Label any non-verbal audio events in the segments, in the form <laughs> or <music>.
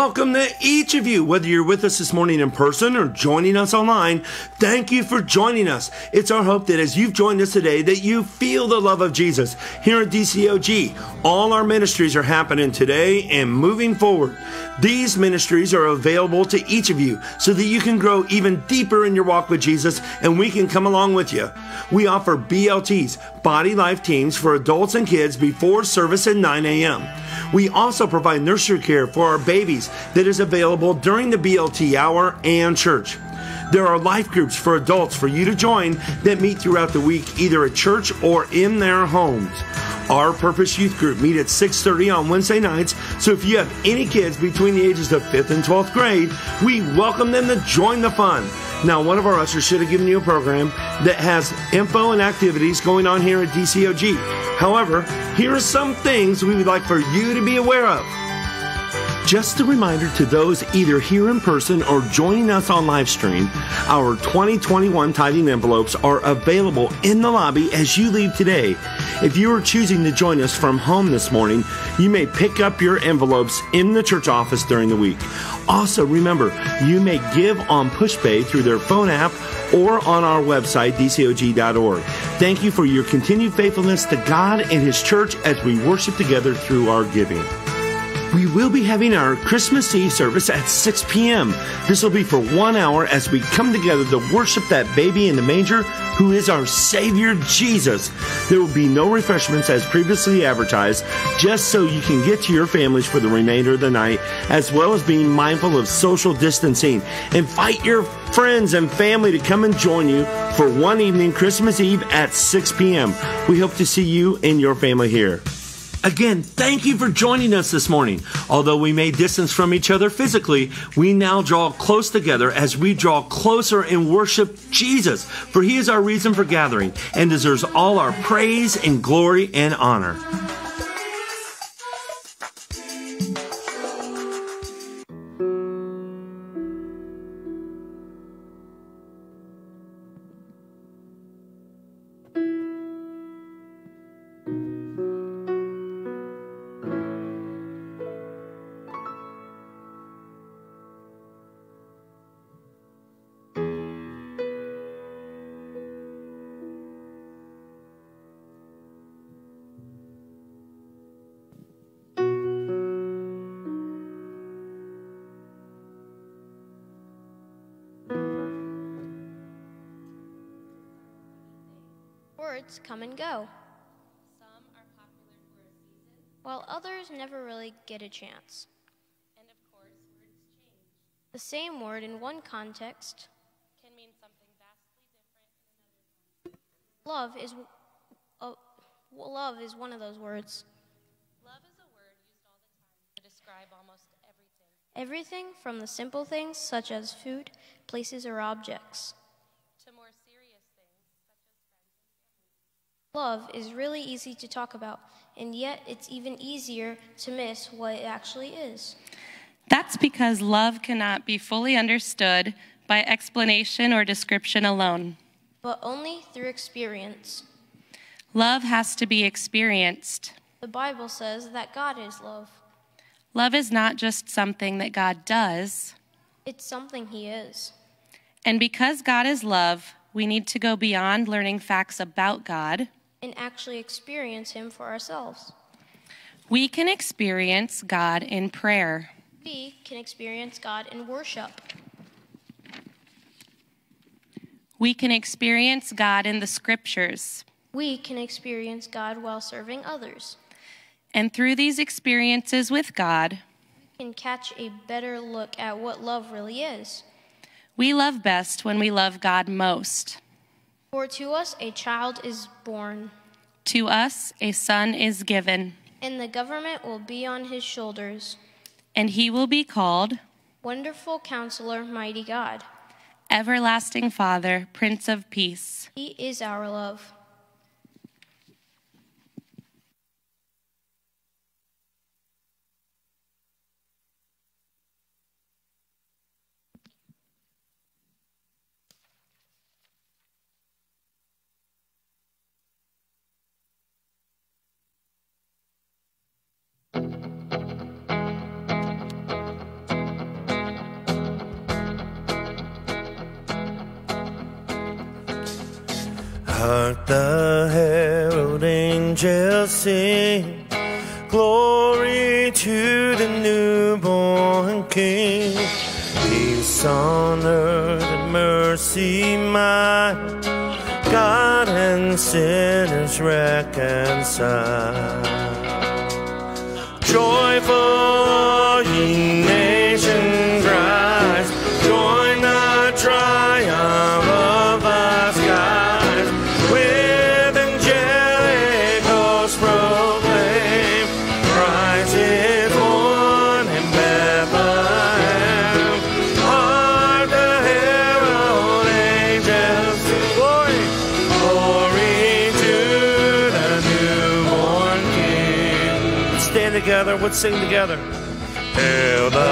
Welcome to each of you, whether you're with us this morning in person or joining us online. Thank you for joining us. It's our hope that as you've joined us today, that you feel the love of Jesus. Here at DCOG, all our ministries are happening today and moving forward. These ministries are available to each of you so that you can grow even deeper in your walk with Jesus and we can come along with you. We offer BLTs, Body Life Teams for adults and kids before service at 9 a.m. We also provide nursery care for our babies that is available during the BLT hour and church. There are life groups for adults for you to join that meet throughout the week either at church or in their homes. Our Purpose Youth Group meet at 6:30 on Wednesday nights, so if you have any kids between the ages of 5th and 12th grade, we welcome them to join the fun. Now, one of our ushers should have given you a program that has info and activities going on here at DCOG. However, here are some things we would like for you to be aware of. Just a reminder to those either here in person or joining us on live stream, our 2021 tithing envelopes are available in the lobby as you leave today. If you are choosing to join us from home this morning, you may pick up your envelopes in the church office during the week. Also, remember, you may give on PushPay through their phone app or on our website, dcog.org. Thank you for your continued faithfulness to God and His church as we worship together through our giving. We will be having our Christmas Eve service at 6 p.m. This will be for one hour as we come together to worship that baby in the manger who is our Savior Jesus. There will be no refreshments as previously advertised, just so you can get to your families for the remainder of the night, as well as being mindful of social distancing. Invite your friends and family to come and join you for one evening Christmas Eve at 6 p.m. We hope to see you and your family here. Again, thank you for joining us this morning. Although we may distance from each other physically, we now draw close together as we draw closer and worship Jesus, for he is our reason for gathering and deserves all our praise and glory and honor. Come and go, Some are popular for a season, while others never really get a chance. and of course, words change. The same word in one context, Can mean something vastly different in another. love is uh, love is one of those words. Love is a word used all the time to describe almost everything. Everything from the simple things such as food, places, or objects. To more serious things, such as friends and family. Love is really easy to talk about, and yet it's even easier to miss what it actually is. That's because love cannot be fully understood by explanation or description alone. But only through experience. Love has to be experienced. The Bible says that God is love. Love is not just something that God does. It's something He is. And because God is love, we need to go beyond learning facts about God. And actually experience Him for ourselves. We can experience God in prayer. We can experience God in worship. We can experience God in the scriptures. We can experience God while serving others. And through these experiences with God, We can catch a better look at what love really is. we love best when we love God most. For to us a child is born, To us, a son is given, and the government will be on his shoulders. and he will be called Wonderful Counselor, Mighty God. Everlasting Father, Prince of Peace. He is our love. heard the herald angels sing, Glory to the newborn King. Peace on earth and mercy mine, God and sinners reconciled. Joyful. together would sing together. Till the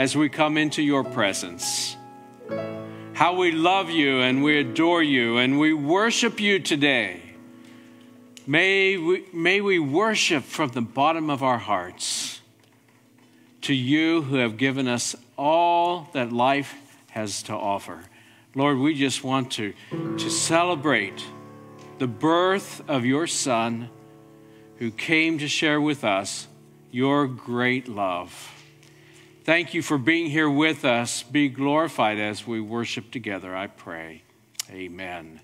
as we come into your presence. How we love you and we adore you and we worship you today. May we, may we worship from the bottom of our hearts to you who have given us all that life has to offer. Lord, we just want to, to celebrate the birth of your Son who came to share with us your great love. Thank you for being here with us. Be glorified as we worship together, I pray. Amen.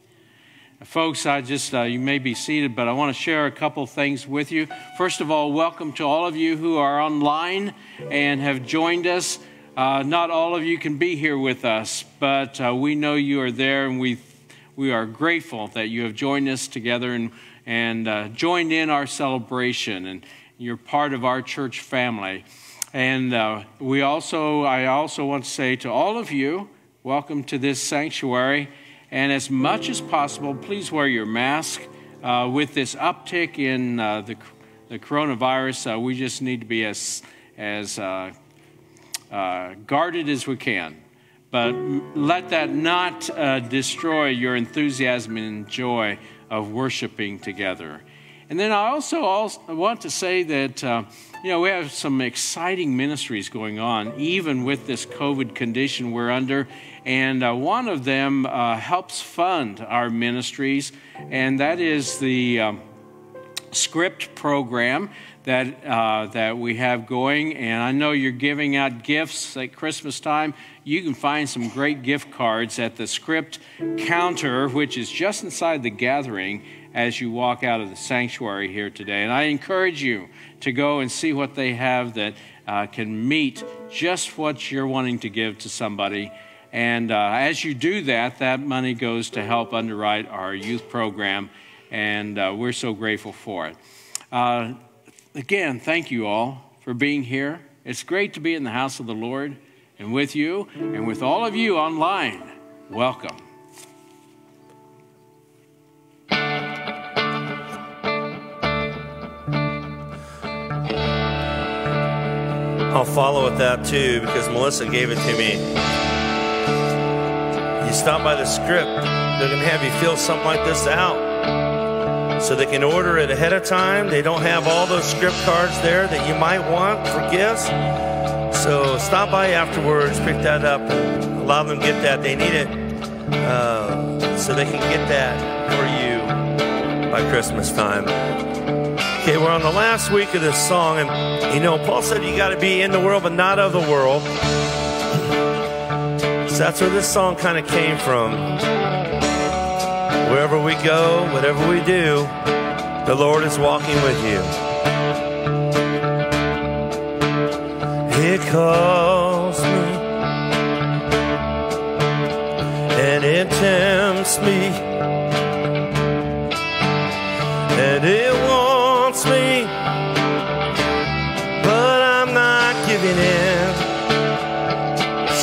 Folks, I just, uh, you may be seated, but I want to share a couple things with you. First of all, welcome to all of you who are online and have joined us. Uh, not all of you can be here with us, but uh, we know you are there and we we are grateful that you have joined us together and, and uh, joined in our celebration, and you're part of our church family. And uh, we also, I also want to say to all of you, welcome to this sanctuary. And as much as possible, please wear your mask. Uh, with this uptick in uh, the, the coronavirus, uh, we just need to be as, as uh, guarded as we can but let that not uh, destroy your enthusiasm and joy of worshiping together. And then I also, also want to say that, uh, you know, we have some exciting ministries going on, even with this COVID condition we're under. And uh, one of them uh, helps fund our ministries, and that is the um, Scrip program that, uh, that we have going. And I know you're giving out gifts at Christmas time. You can find some great gift cards at the scrip counter, which is just inside the gathering as you walk out of the sanctuary here today. And I encourage you to go and see what they have that uh, can meet just what you're wanting to give to somebody. And uh, as you do that, that money goes to help underwrite our youth program, and uh, we're so grateful for it. Uh, again, thank you all for being here. It's great to be in the house of the Lord and with you and with all of you online. Welcome. I'll follow with that too because Melissa gave it to me. You stop by the scrip, they're going to have you fill something like this out so they can order it ahead of time. They don't have all those scrip cards there that you might want for gifts. So stop by afterwards, pick that up, allow them get that. They need it uh, so they can get that for you by Christmas time. Okay, we're on the last week of this song, and you know, Paul said you got to be in the world but not of the world. So that's where this song kind of came from. Wherever we go, whatever we do, the Lord is walking with you. It calls me and it tempts me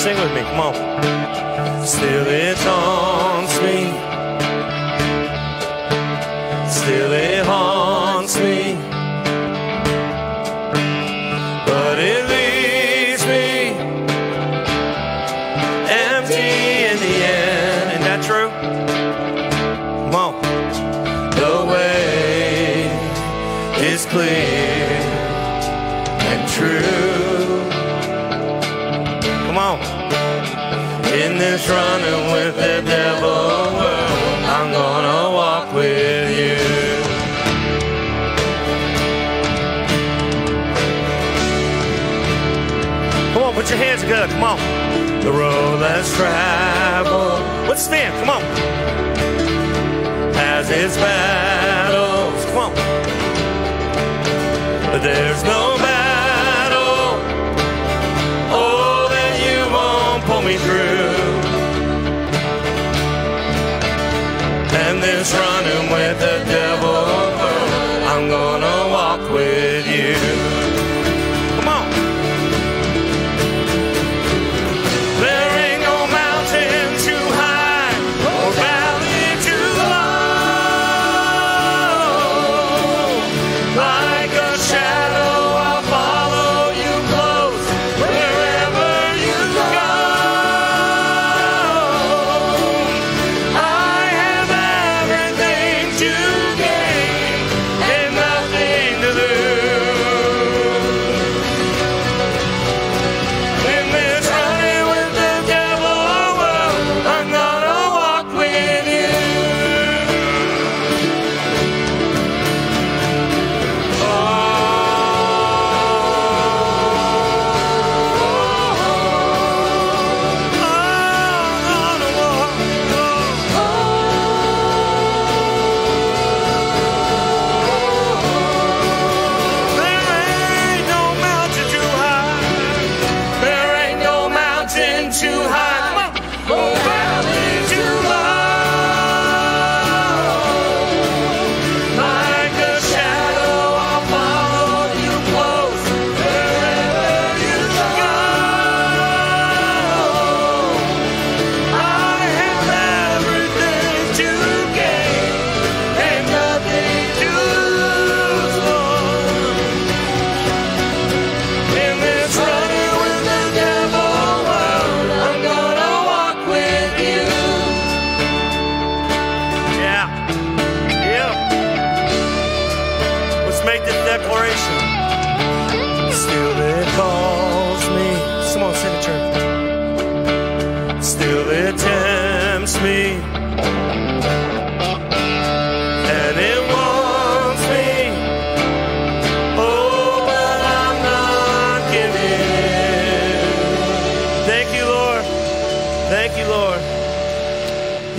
Sing with me, come on. Still it haunts me This running with the devil I'm gonna walk with you. Come on, put your hands together. Come on. The road less traveled. Let's stand. Come on. Has its battles. Come on. But there's no Running with the me. And it wants me. Oh, but I'm not giving. Thank you, Lord. Thank you, Lord.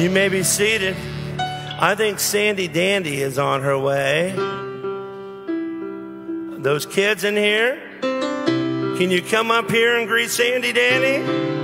You may be seated. I think Sandy Dandy is on her way. Those kids in here, can you come up here and greet Sandy Dandy?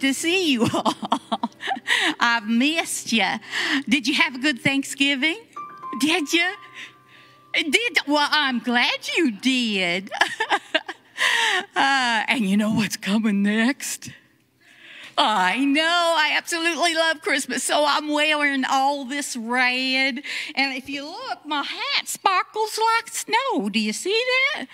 To see you all. <laughs> I've missed you. Did you have a good Thanksgiving? Did you? Did well? I'm glad you did. <laughs> uh, and you know what's coming next? I know. I absolutely love Christmas. So I'm wearing all this red. And if you look, my hat sparkles like snow. Do you see that?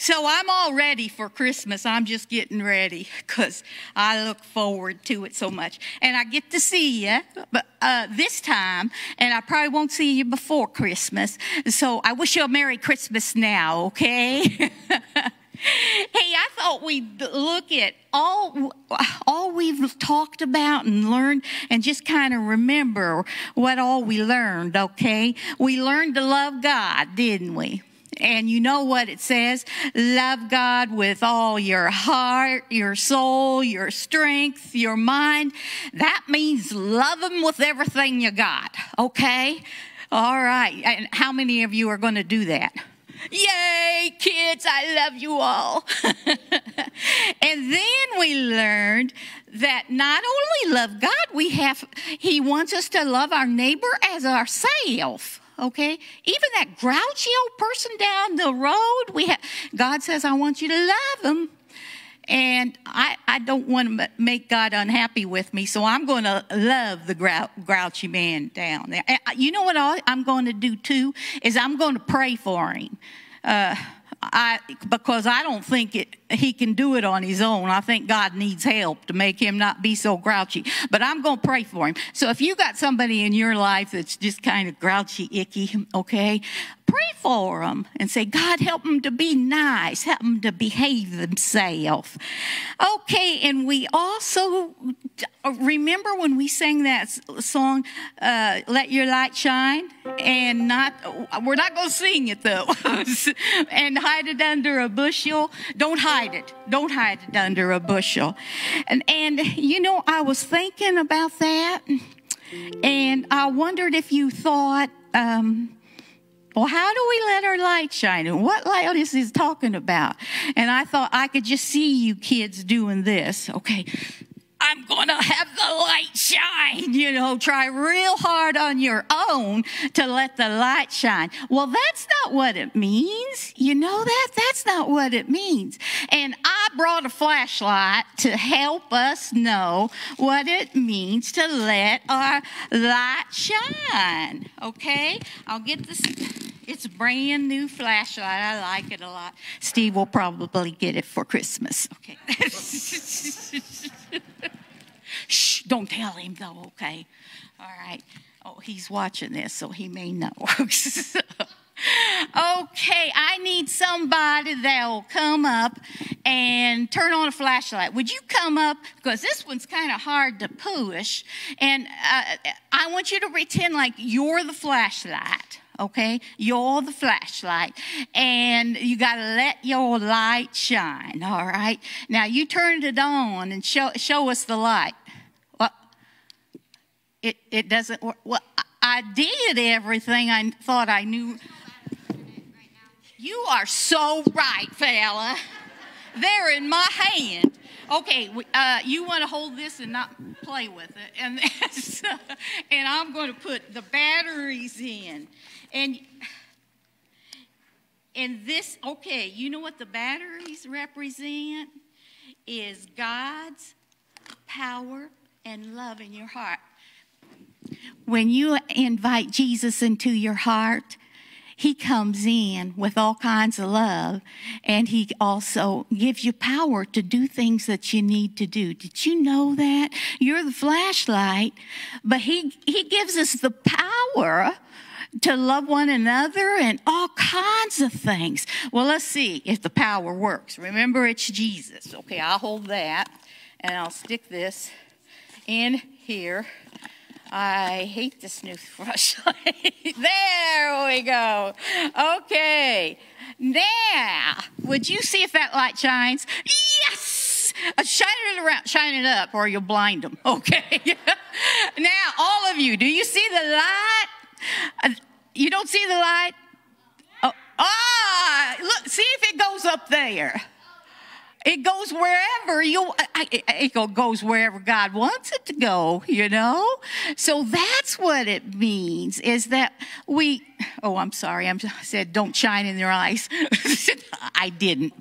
So I'm all ready for Christmas. I'm just getting ready because I look forward to it so much. And I get to see you but, uh, this time, and I probably won't see you before Christmas. So I wish you a Merry Christmas now, okay? <laughs> Hey, I thought we'd look at all all we've talked about and learned and just kind of remember what all we learned, okay? We learned to love God, didn't we? And you know what it says? Love God with all your heart, your soul, your strength, your mind. That means love Him with everything you got, okay? All right. And how many of you are going to do that? Yay, kids, I love you all. <laughs> and then we learned that not only love God, we have, He wants us to love our neighbor as ourself. Okay, even that grouchy old person down the road, we have. God says, "I want you to love them." And I, I don't want to make God unhappy with me, so I'm going to love the grou- grouchy man down there. And you know what I- I'm going to do too? Is I'm going to pray for him. Uh, I, because I don't think it, he can do it on his own. I think God needs help to make him not be so grouchy. But I'm going to pray for him. So if you got somebody in your life that's just kind of grouchy, icky, okay, pray for them and say, God, help them to be nice, help them to behave themselves. Okay, and we also remember when we sang that song, uh, Let Your Light Shine? And not, we're not going to sing it though. <laughs> and hide it under a bushel. Don't hide it. Don't hide it under a bushel. And, and you know, I was thinking about that and I wondered if you thought, um, well, how do we let our light shine? And what light is this talking about? And I thought I could just see you kids doing this. Okay. I'm going to have the light shine. <laughs> You know, try real hard on your own to let the light shine. Well, that's not what it means. You know that? That's not what it means. And I brought a flashlight to help us know what it means to let our light shine. Okay? I'll get this. It's a brand new flashlight. I like it a lot. Steve will probably get it for Christmas. Okay. <laughs> Shh, don't tell him though, okay? All right. Oh, he's watching this, so he may know. <laughs> okay, I need somebody that will come up and turn on a flashlight. Would you come up? Because this one's kind of hard to push. And uh, I want you to pretend like you're the flashlight okay? You're the flashlight, and you got to let your light shine, all right? Now you turn it on and show, show us the light. Well, it, it doesn't work. Well, I did everything I thought I knew. You are so right, fella. They're in my hand. Okay, uh, you want to hold this and not play with it, and <laughs> and I'm going to put the batteries in. And and this, okay, you know what the batteries represent? is God's power and love in your heart. When you invite Jesus into your heart, he comes in with all kinds of love and he also gives you power to do things that you need to do. Did you know that? You're the flashlight, but he, he gives us the power to love one another and all kinds of things. Well, let's see if the power works. Remember, it's Jesus. Okay, I'll hold that and I'll stick this in here. I hate this new flashlight. <laughs> there we go. Okay. Now, would you see if that light shines? Yes! Uh, shine it around, shine it up, or you'll blind them. <laughs> Okay. <laughs> now, all of you, do you see the light? <laughs> You don't see the light? Oh, ah, look, see if it goes up there. It goes wherever you, it goes wherever God wants it to go, you know? So that's what it means is that we, oh, I'm sorry. I'm, I said, don't shine in their eyes. <laughs> I didn't.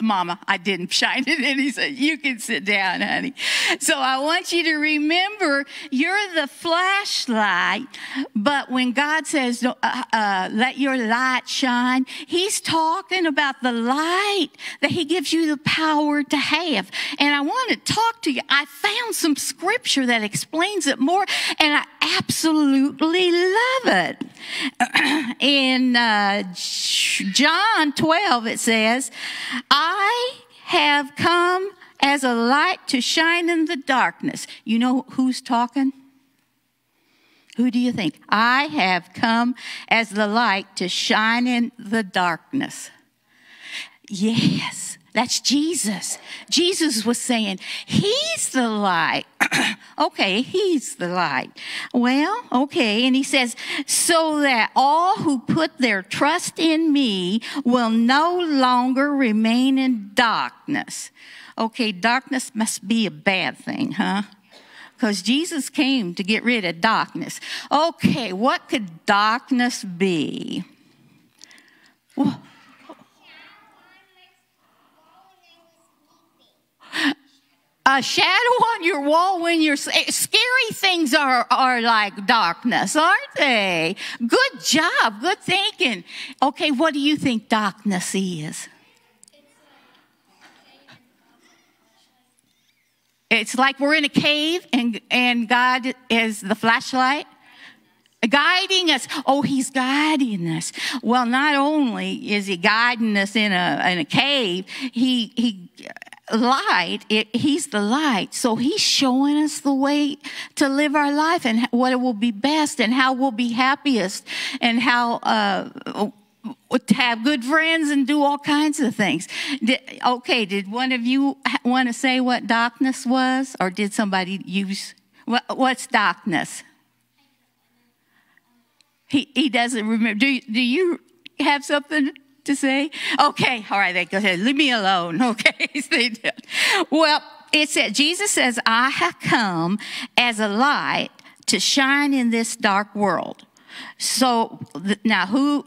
Mama, I didn't <laughs> shine it in. He said, You can sit down, honey. So I want you to remember you're the flashlight, but when God says, uh, uh, Let your light shine, He's talking about the light that He gives you the power to have. And I want to talk to you. I found some scripture that explains it more, and I absolutely love it. <clears throat> in uh, John 12, it says, I have come as a light to shine in the darkness. You know who's talking? Who do you think? I have come as the light to shine in the darkness. Yes. That's Jesus. Jesus was saying, He's the light. <clears throat> okay, He's the light. Well, okay. And He says, so that all who put their trust in me will no longer remain in darkness. Okay, darkness must be a bad thing, huh? because Jesus came to get rid of darkness. Okay, what could darkness be? Well, a shadow on your wall when you're eh, scary things are, are like darkness, aren't they? Good job. Good thinking. Okay, what do you think darkness is? It's like we're in a cave and, and God is the flashlight guiding us. Oh, he's guiding us. Well, not only is he guiding us in a, in a cave, he, he, light, it, he's the light. So he's showing us the way to live our life and what it will be best and how we'll be happiest and how, uh, to have good friends and do all kinds of things. Did, okay, did one of you want to say what darkness was, or did somebody use what, what's darkness? He he doesn't remember. Do do you have something to say? Okay, all right, they go ahead. Leave me alone. <laughs> Okay, <laughs> they did. Well, it said, Jesus says, I have come as a light to shine in this dark world. So now who,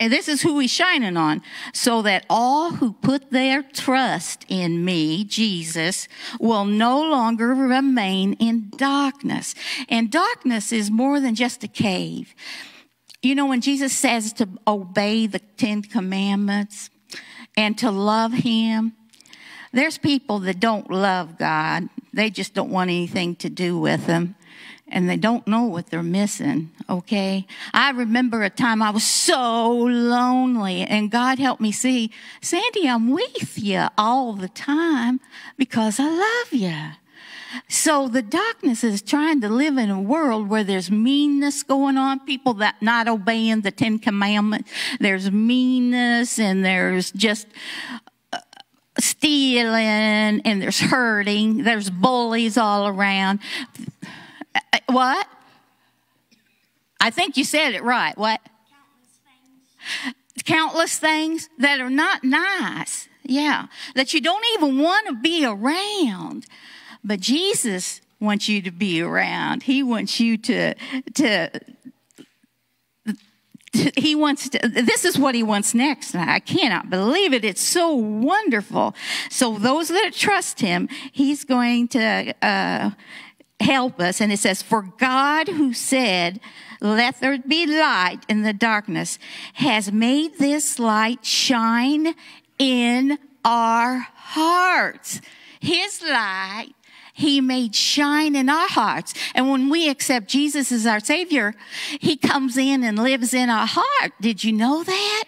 and this is who he's shining on, so that all who put their trust in me, Jesus, will no longer remain in darkness. And darkness is more than just a cave. You know, when Jesus says to obey the Ten Commandments and to love Him, there's people that don't love God. They just don't want anything to do with Him. And they don't know what they're missing, okay? I remember a time I was so lonely, and God helped me see, Sandy, I'm with you all the time because I love you. So the darkness is trying to live in a world where there's meanness going on, people that not obeying the Ten Commandments. There's meanness and there's just uh, stealing and there's hurting. There's bullies all around. Uh, what? I think you said it right. What? Countless things. Countless things that are not nice. Yeah. That you don't even want to be around. But Jesus wants you to be around. He wants you to, to, he wants to, this is what he wants next. I cannot believe it. It's so wonderful. So those that trust him, he's going to, uh, help us. And it says, for God who said, let there be light in the darkness has made this light shine in our hearts. His light he made shine in our hearts. And when we accept Jesus as our Savior, He comes in and lives in our heart. Did you know that?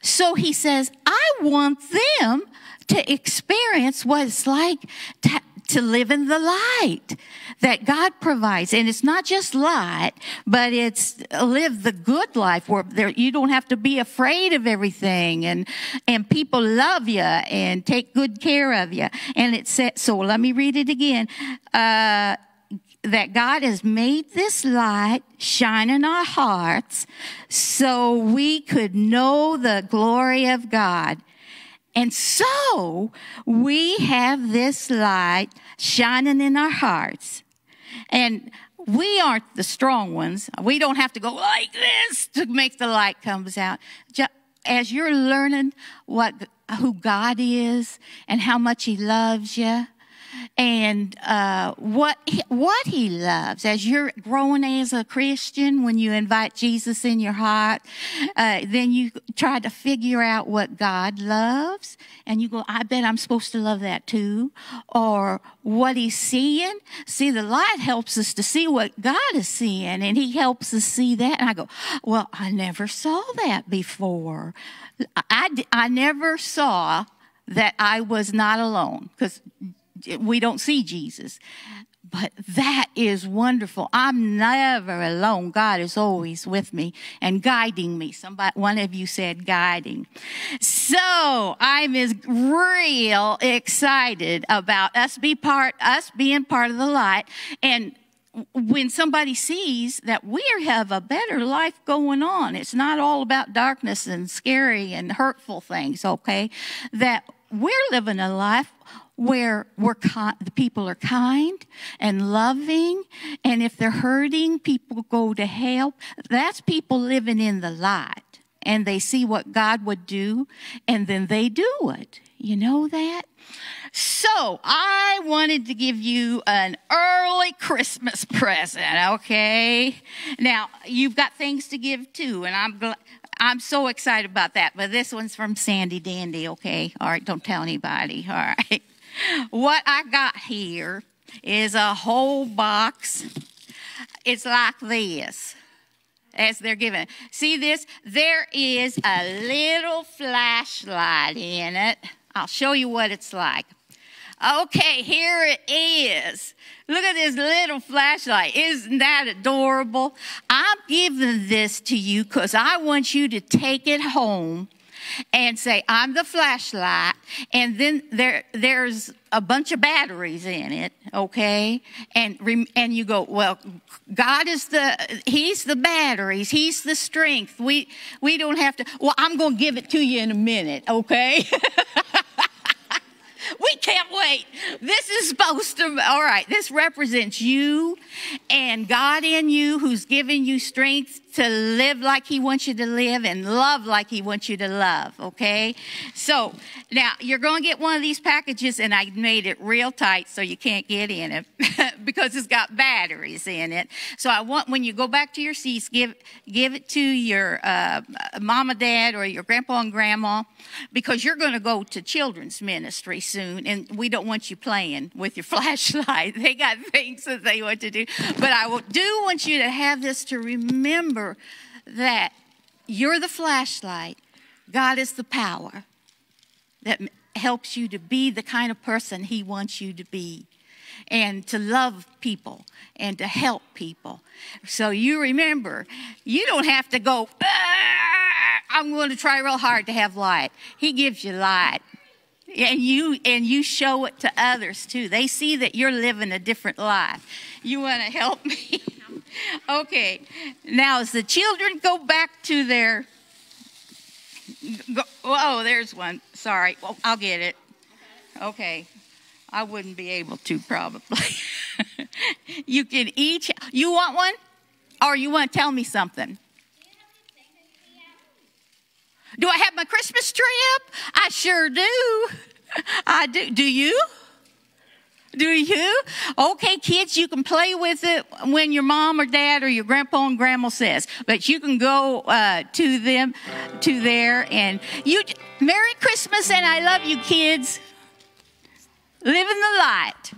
So He says, I want them to experience what it's like to, to live in the light that God provides. And it's not just light, but it's live the good life where there, you don't have to be afraid of everything and, and people love you and take good care of you. And it said, so let me read it again. Uh, that God has made this light shine in our hearts so we could know the glory of God. And so we have this light shining in our hearts. And we aren't the strong ones. We don't have to go like this to make the light comes out. As you're learning what, who God is and how much he loves you, and uh, what he, what he loves as you're growing as a Christian. When you invite Jesus in your heart, uh, then you try to figure out what God loves, and you go, "I bet I'm supposed to love that too," or what He's seeing. See, the light helps us to see what God is seeing, and He helps us see that. And I go, "Well, I never saw that before. I I never saw." that I was not alone because we don't see Jesus. But that is wonderful. I'm never alone. God is always with me and guiding me. Somebody, one of you said guiding. So I'm is real excited about us be part, us being part of the light. And when somebody sees that we have a better life going on, it's not all about darkness and scary and hurtful things, okay? That we're living a life where we're the people are kind and loving, and if they're hurting, people go to help. That's people living in the light, and they see what God would do, and then they do it. You know that? So I wanted to give you an early Christmas <laughs> present, okay? Now, you've got things to give too, and I'm. I'm so excited about that, but this one's from Sandy Dandy, okay? All right, don't tell anybody, all right? <laughs> What I got here is a whole box. It's like this as they're given. See this? There is a little flashlight in it. I'll show you what it's like. Okay, here it is. Look at this little flashlight. Isn't that adorable? I'm giving this to you because I want you to take it home and say, I'm the flashlight. And then there, there's a bunch of batteries in it, okay? And, and you go, well, God is the, He's the batteries. He's the strength. We, we don't have to, well, I'm going to give it to you in a minute, okay? <laughs> we can't wait. This is supposed to, all right, this represents you and God in you who's giving you strength to live like He wants you to live and love like He wants you to love, okay? So now you're going to get one of these packages, and I made it real tight so you can't get in it <laughs> because it's got batteries in it. So I want when you go back to your seats, give, give it to your uh, mama, dad, or your grandpa and grandma because you're going to go to children's ministry soon, and we don't want you playing with your <laughs> flashlight. They got things that they want to do. But I do want you to have this to remember that you're the flashlight, God is the power that helps you to be the kind of person He wants you to be and to love people and to help people. So you remember, you don't have to go, ah, I'm going to try real hard to have light. He gives you light. And you and you show it to others too. They see that you're living a different life. You want to help me? <laughs> okay. Now, as the children go back to their. Oh, there's one. Sorry. Well, I'll get it. Okay. I wouldn't be able to probably. <laughs> you can each. You want one? Or you want to tell me something? Do I have my Christmas tree up? I sure do. <laughs> I do. Do you? Do you? Okay, kids, you can play with it when your mom or dad or your grandpa and grandma says, but you can go uh, to them, to there, and you. Merry Christmas and I love you, kids. Living the light.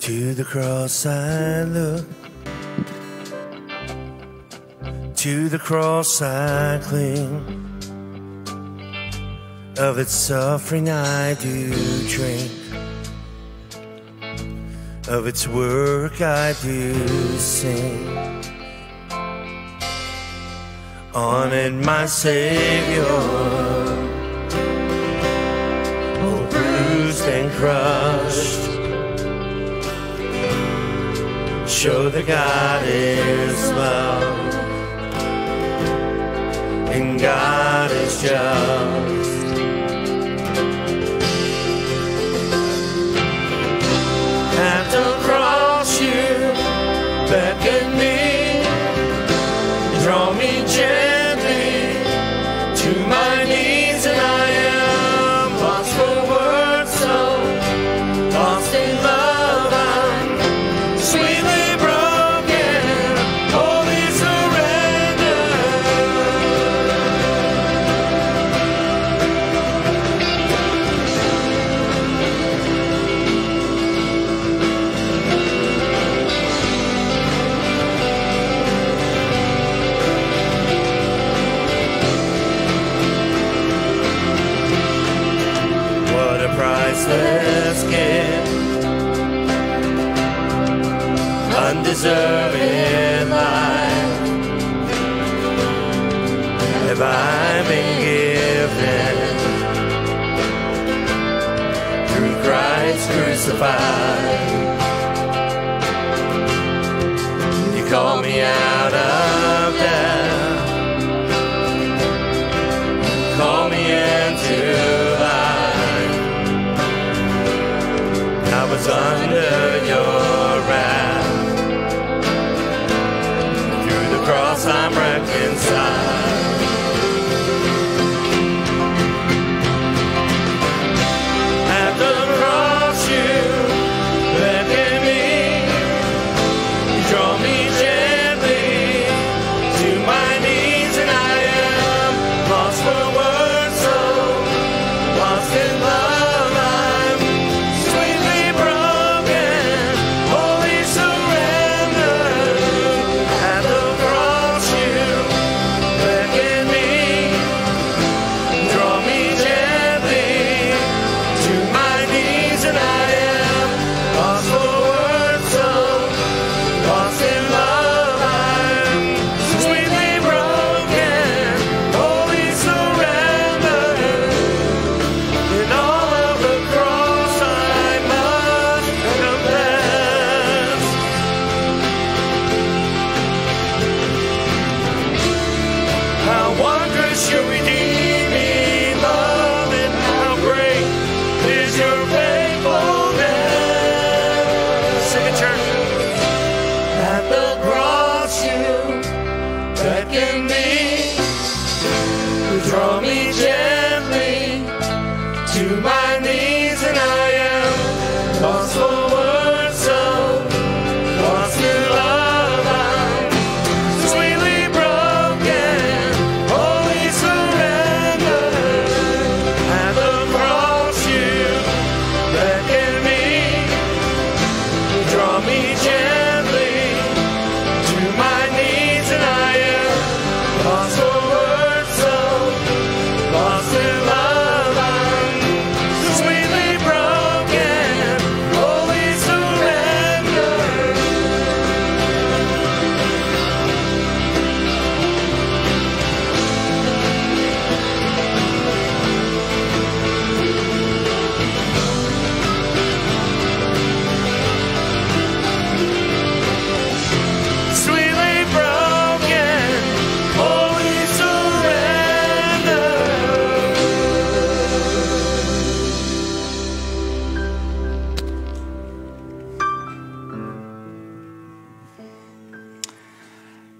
To the cross I look. To the cross I cling. Of its suffering I do drink. Of its work I do sing. On it, my Savior. Oh, bruised and crushed. show that God is love and God is just. At the cross you beckon me, Undeserving life. Have I been given through Christ crucified? You call me out of death. Call me into life. I was under your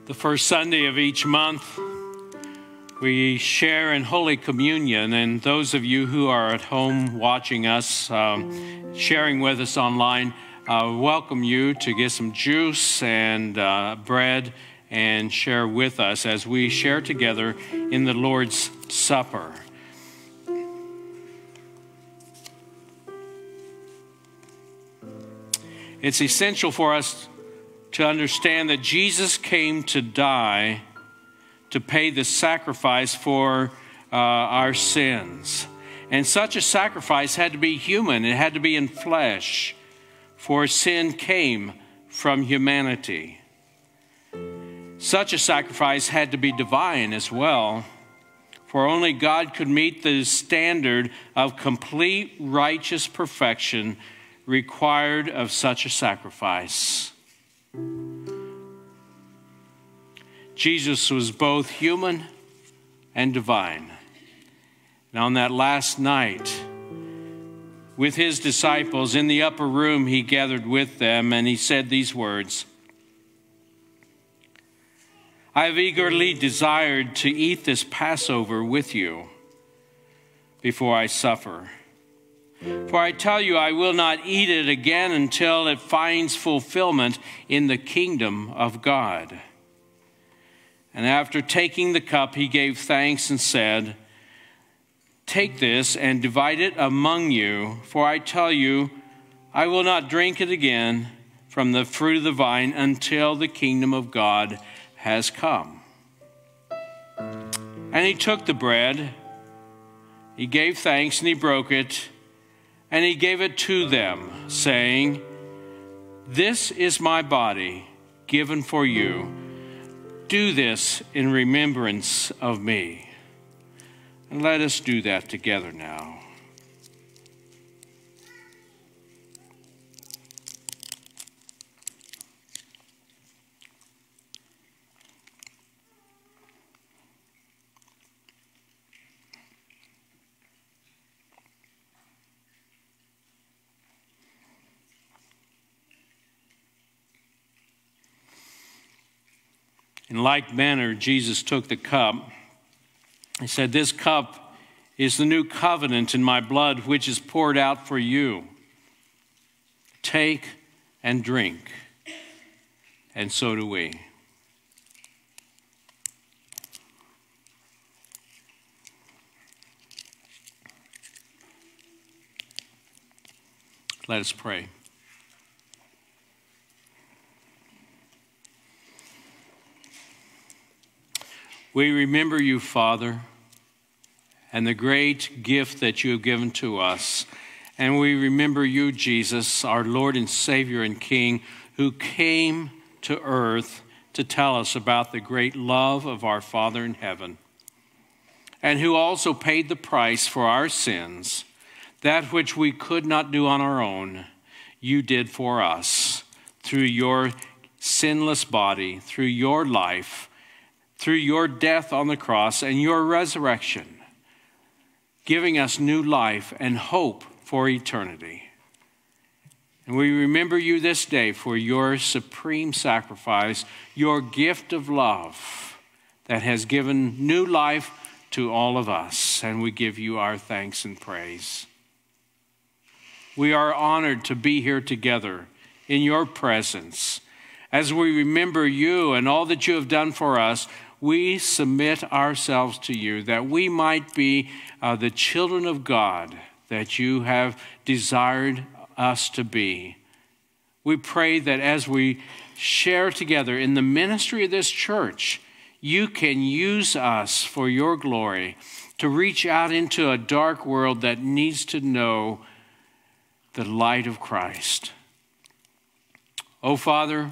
The first Sunday of each month, we share in Holy Communion, and those of you who are at home watching us, um, sharing with us online, uh, welcome you to get some juice and uh, bread and share with us as we share together in the Lord's Supper. It's essential for us to understand that Jesus came to die to pay the sacrifice for uh, our sins. And such a sacrifice had to be human, it had to be in flesh, for sin came from humanity. Such a sacrifice had to be divine as well, for only God could meet the standard of complete righteous perfection required of such a sacrifice. Jesus was both human and divine. And on that last night, with his disciples in the upper room, he gathered with them and he said these words I have eagerly desired to eat this Passover with you before I suffer. For I tell you, I will not eat it again until it finds fulfillment in the kingdom of God. And after taking the cup, he gave thanks and said, Take this and divide it among you, for I tell you, I will not drink it again from the fruit of the vine until the kingdom of God has come. And he took the bread, he gave thanks, and he broke it and he gave it to them, saying, This is my body given for you. Do this in remembrance of me. And let us do that together now. In like manner, Jesus took the cup. He said, This cup is the new covenant in my blood, which is poured out for you. Take and drink. And so do we. Let us pray. We remember you, Father, and the great gift that you have given to us. And we remember you, Jesus, our Lord and Savior and King, who came to earth to tell us about the great love of our Father in heaven, and who also paid the price for our sins, that which we could not do on our own, you did for us through your sinless body, through your life through your death on the cross and your resurrection, giving us new life and hope for eternity. And we remember you this day for your supreme sacrifice, your gift of love that has given new life to all of us. And we give you our thanks and praise. We are honored to be here together in your presence. As we remember you and all that you have done for us, we submit ourselves to you that we might be uh, the children of God that you have desired us to be. We pray that as we share together in the ministry of this church, you can use us for your glory to reach out into a dark world that needs to know the light of Christ. Oh, Father,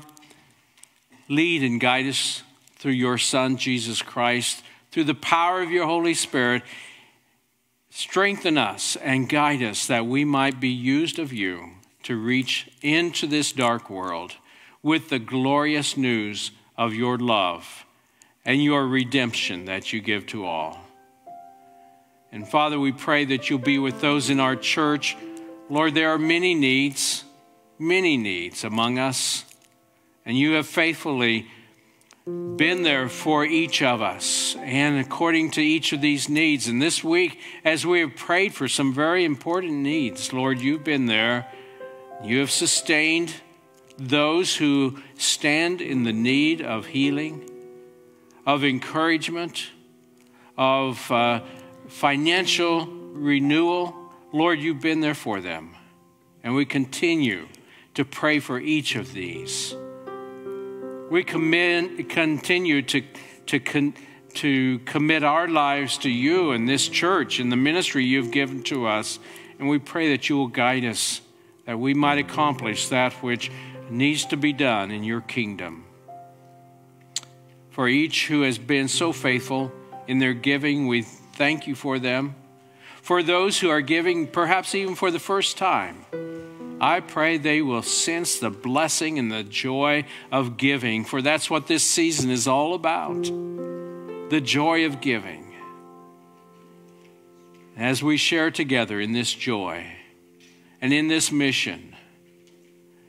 lead and guide us through your Son, Jesus Christ, through the power of your Holy Spirit. Strengthen us and guide us that we might be used of you to reach into this dark world with the glorious news of your love and your redemption that you give to all. And Father, we pray that you'll be with those in our church. Lord, there are many needs, many needs among us, and you have faithfully been there for each of us and according to each of these needs. And this week, as we have prayed for some very important needs, Lord, you've been there. You have sustained those who stand in the need of healing, of encouragement, of uh, financial renewal. Lord, you've been there for them. And we continue to pray for each of these. We commit, continue to, to, con, to commit our lives to you and this church and the ministry you've given to us. And we pray that you will guide us, that we might accomplish that which needs to be done in your kingdom. For each who has been so faithful in their giving, we thank you for them. For those who are giving, perhaps even for the first time, I pray they will sense the blessing and the joy of giving, for that's what this season is all about the joy of giving. As we share together in this joy and in this mission,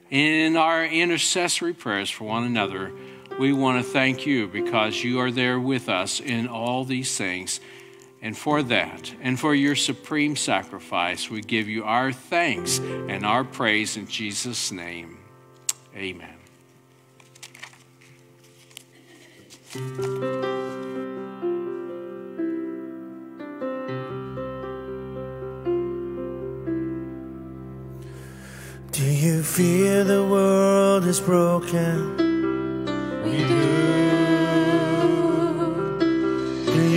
in our intercessory prayers for one another, we want to thank you because you are there with us in all these things. And for that, and for your supreme sacrifice, we give you our thanks and our praise in Jesus' name. Amen. Do you fear the world is broken?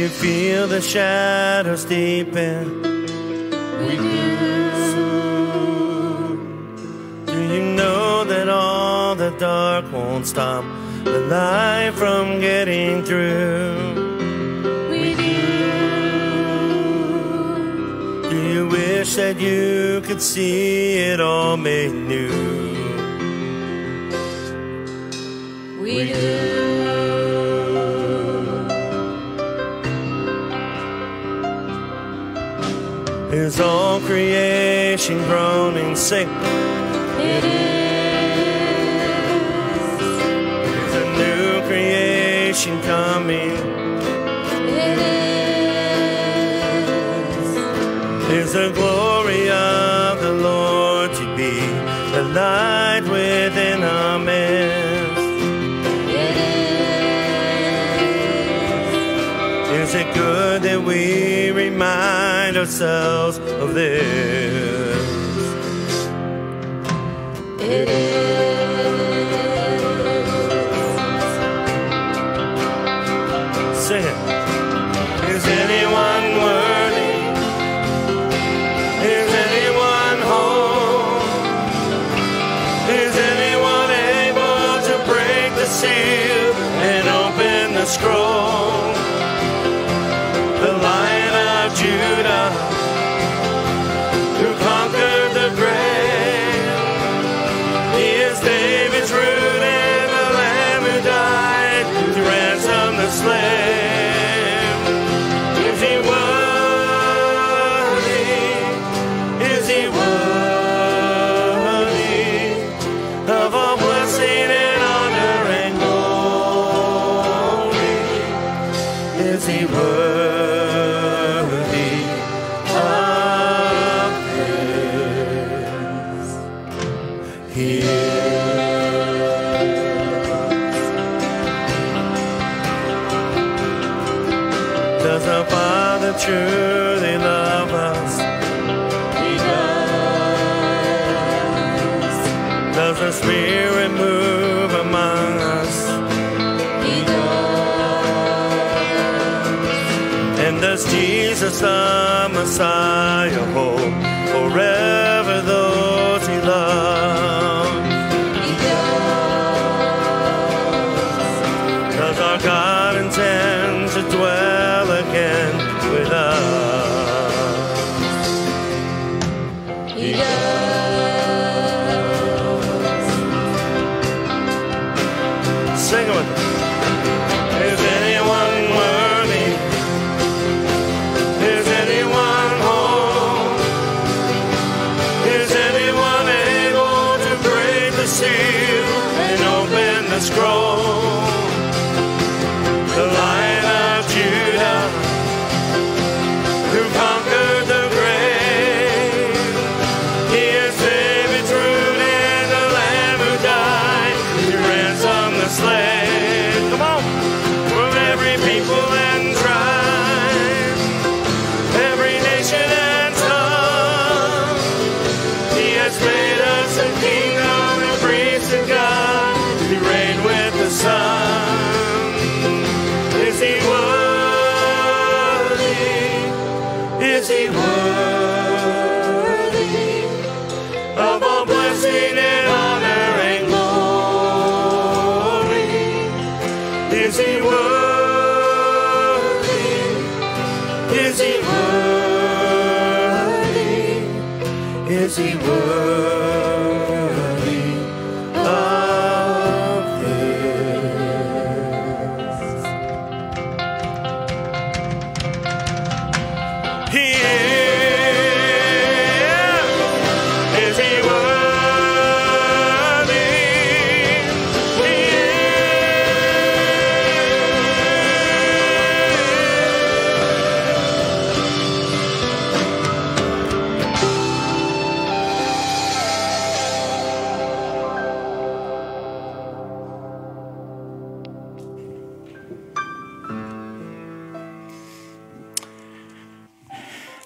You feel the shadows deepen? We do. Do you know that all the dark won't stop the light from getting through? We Do you wish that you could see it all made new? We do. Is all creation groaning sick? It is. Is a new creation coming? It is. Is the glory ourselves of this?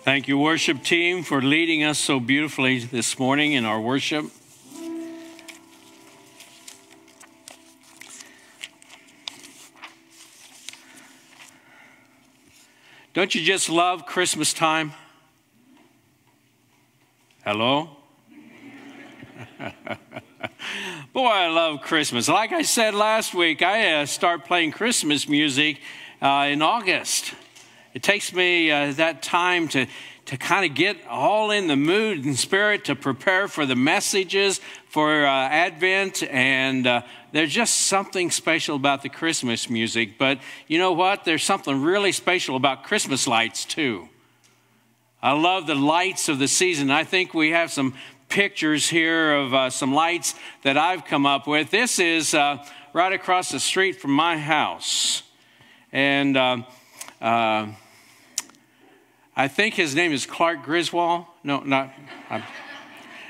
Thank you, worship team, for leading us so beautifully this morning in our worship. Don't you just love Christmas time? Hello? <laughs> Boy, I love Christmas. Like I said last week, I uh, start playing Christmas music uh, in August. It takes me uh, that time to, to kind of get all in the mood and spirit to prepare for the messages for uh, Advent. And uh, there's just something special about the Christmas music. But you know what? There's something really special about Christmas lights, too. I love the lights of the season. I think we have some pictures here of uh, some lights that I've come up with. This is uh, right across the street from my house. And uh, uh, I think his name is Clark Griswold. No, not. I'm,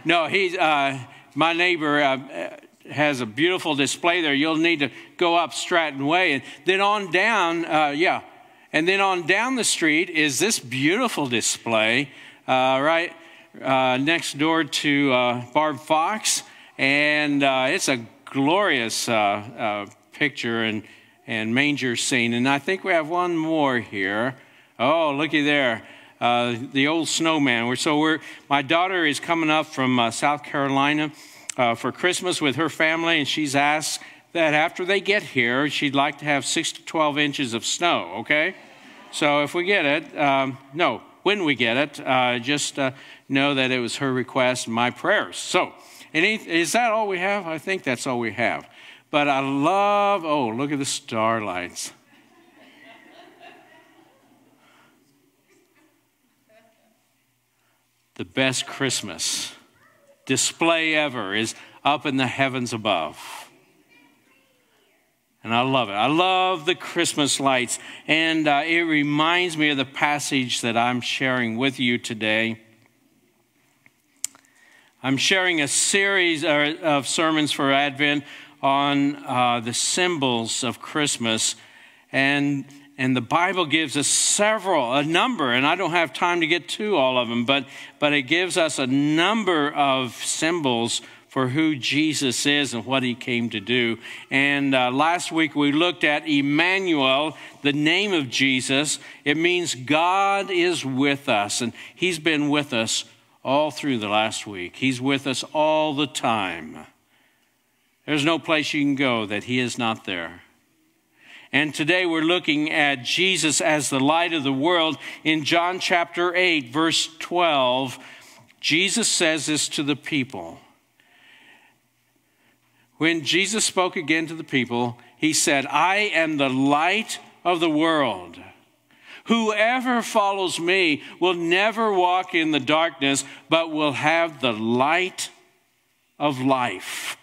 no, he's uh, my neighbor. Uh, has a beautiful display there. You'll need to go up Stratton Way, and then on down. Uh, yeah, and then on down the street is this beautiful display, uh, right uh, next door to uh, Barb Fox, and it's a glorious picture and and manger scene. And I think we have one more here. Oh, looky there. Uh, the old snowman. We're, So we're, my daughter is coming up from uh, South Carolina uh, for Christmas with her family, and she's asked that after they get here, she'd like to have six to 12 inches of snow, okay? So if we get it, um, no, when we get it, uh, just uh, know that it was her request and my prayers. So, any, is that all we have? I think that's all we have. But I love, oh, look at the starlights. The best Christmas display ever is up in the heavens above. And I love it. I love the Christmas lights. And uh, it reminds me of the passage that I'm sharing with you today. I'm sharing a series uh, of sermons for Advent on uh, the symbols of Christmas. And and the Bible gives us several, a number, and I don't have time to get to all of them, but, but it gives us a number of symbols for who Jesus is and what he came to do. And uh, last week we looked at Emmanuel, the name of Jesus. It means God is with us, and he's been with us all through the last week. He's with us all the time. There's no place you can go that he is not there. And today we're looking at Jesus as the light of the world. In John chapter 8, verse 12, Jesus says this to the people. When Jesus spoke again to the people, he said, I am the light of the world. Whoever follows me will never walk in the darkness, but will have the light of life.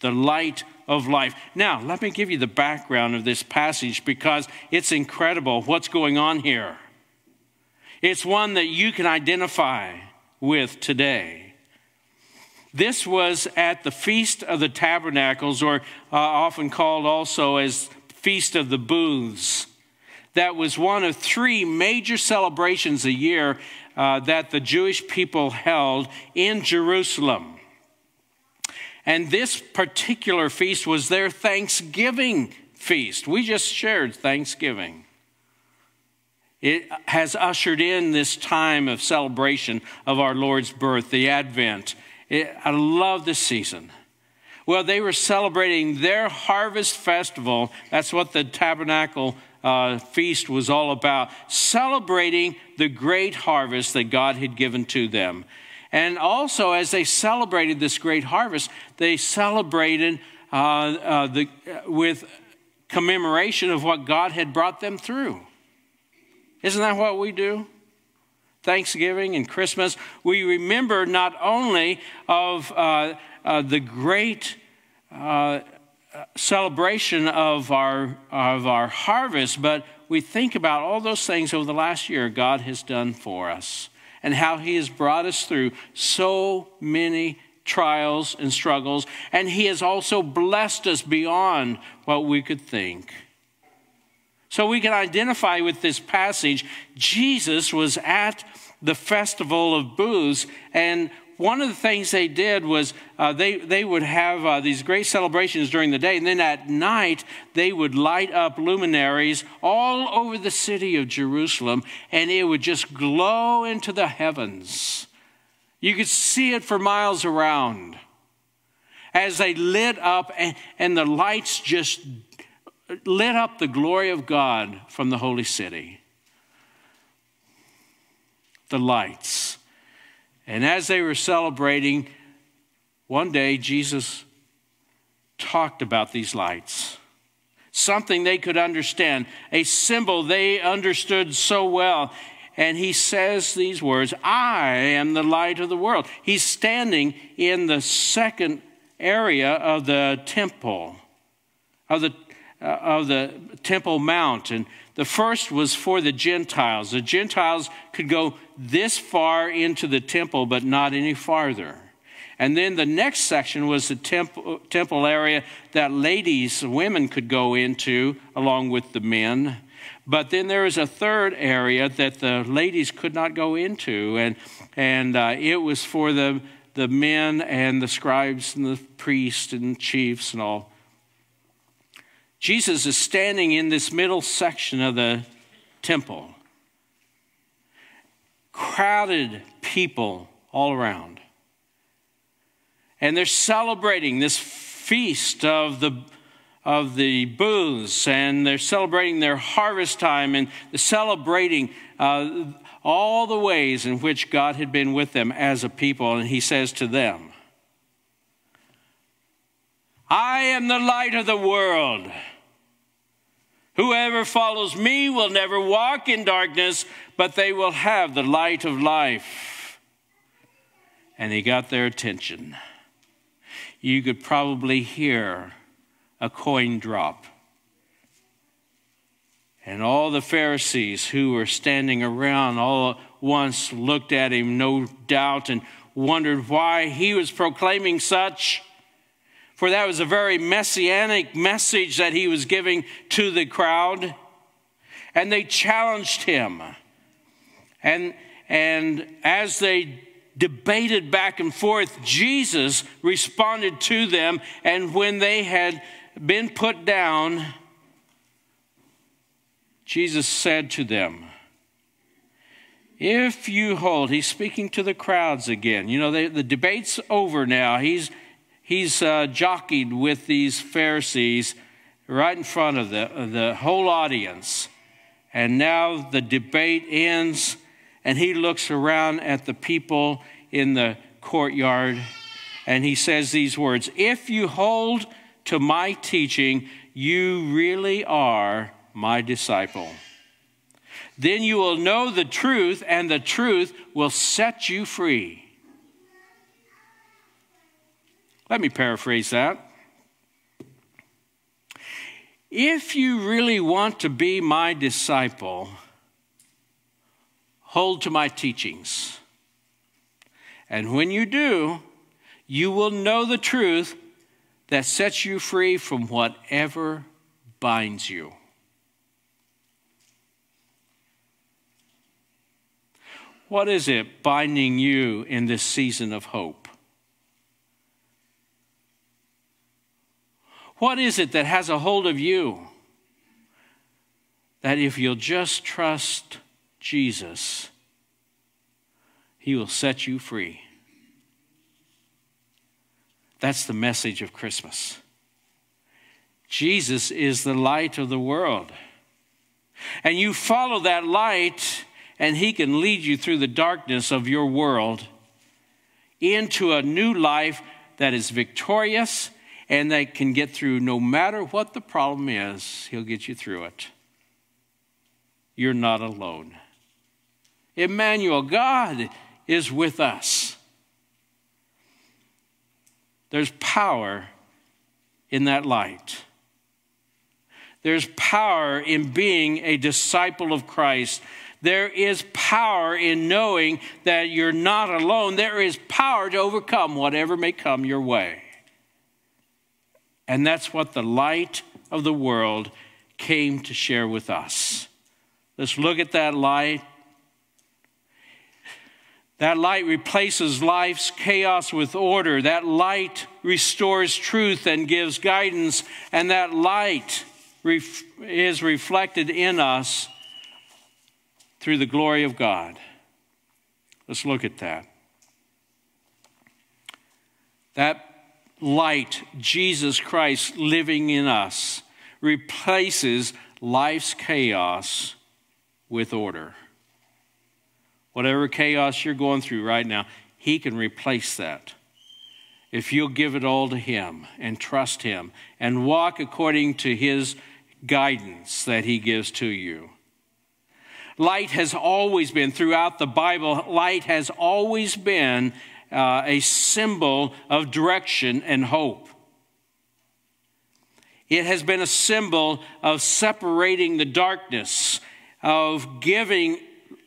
The light of life. Now, let me give you the background of this passage because it's incredible what's going on here. It's one that you can identify with today. This was at the Feast of the Tabernacles, or uh, often called also as Feast of the Booths. That was one of three major celebrations a year uh, that the Jewish people held in Jerusalem. And this particular feast was their Thanksgiving feast. We just shared Thanksgiving. It has ushered in this time of celebration of our Lord's birth, the Advent. It, I love this season. Well, they were celebrating their harvest festival. That's what the tabernacle uh, feast was all about, celebrating the great harvest that God had given to them. And also, as they celebrated this great harvest, they celebrated uh, uh, the, with commemoration of what God had brought them through. Isn't that what we do? Thanksgiving and Christmas, we remember not only of uh, uh, the great uh, celebration of our, of our harvest, but we think about all those things over the last year God has done for us and how He has brought us through so many trials and struggles, and He has also blessed us beyond what we could think. So we can identify with this passage. Jesus was at the festival of booths, and one of the things they did was uh, they, they would have uh, these great celebrations during the day, and then at night they would light up luminaries all over the city of Jerusalem, and it would just glow into the heavens. You could see it for miles around as they lit up, and, and the lights just lit up the glory of God from the holy city. The lights. And as they were celebrating, one day Jesus talked about these lights. Something they could understand, a symbol they understood so well. And he says these words I am the light of the world. He's standing in the second area of the temple, of the, uh, of the Temple Mount. And the first was for the Gentiles. The Gentiles could go this far into the temple, but not any farther. And then the next section was the temple, temple area that ladies, women could go into along with the men. But then there was a third area that the ladies could not go into, and, and uh, it was for the, the men and the scribes and the priests and chiefs and all. Jesus is standing in this middle section of the temple. Crowded people all around. And they're celebrating this feast of the, of the booths, and they're celebrating their harvest time, and they're celebrating uh, all the ways in which God had been with them as a people. And he says to them, I am the light of the world. Whoever follows me will never walk in darkness, but they will have the light of life. And he got their attention. You could probably hear a coin drop. And all the Pharisees who were standing around all at once looked at him, no doubt, and wondered why he was proclaiming such for that was a very messianic message that he was giving to the crowd. And they challenged him. And, and as they debated back and forth, Jesus responded to them. And when they had been put down, Jesus said to them, If you hold, he's speaking to the crowds again. You know, they, the debate's over now. He's he's uh, jockeyed with these Pharisees right in front of the, of the whole audience. And now the debate ends, and he looks around at the people in the courtyard and he says these words If you hold to my teaching, you really are my disciple. Then you will know the truth, and the truth will set you free. Let me paraphrase that. If you really want to be my disciple, hold to my teachings. And when you do, you will know the truth that sets you free from whatever binds you. What is it binding you in this season of hope? What is it that has a hold of you? That if you'll just trust Jesus, He will set you free. That's the message of Christmas. Jesus is the light of the world. And you follow that light, and He can lead you through the darkness of your world into a new life that is victorious and they can get through no matter what the problem is, He'll get you through it. You're not alone. Emmanuel, God is with us. There's power in that light. There's power in being a disciple of Christ. There is power in knowing that you're not alone. There is power to overcome whatever may come your way. And that's what the light of the world came to share with us. Let's look at that light. That light replaces life's chaos with order. That light restores truth and gives guidance. And that light ref- is reflected in us through the glory of God. Let's look at that. That light, Jesus Christ living in us, replaces life's chaos with order. Whatever chaos you're going through right now, He can replace that. If you'll give it all to Him and trust Him and walk according to His guidance that He gives to you. Light has always been, throughout the Bible, light has always been uh, a symbol of direction and hope. It has been a symbol of separating the darkness, of giving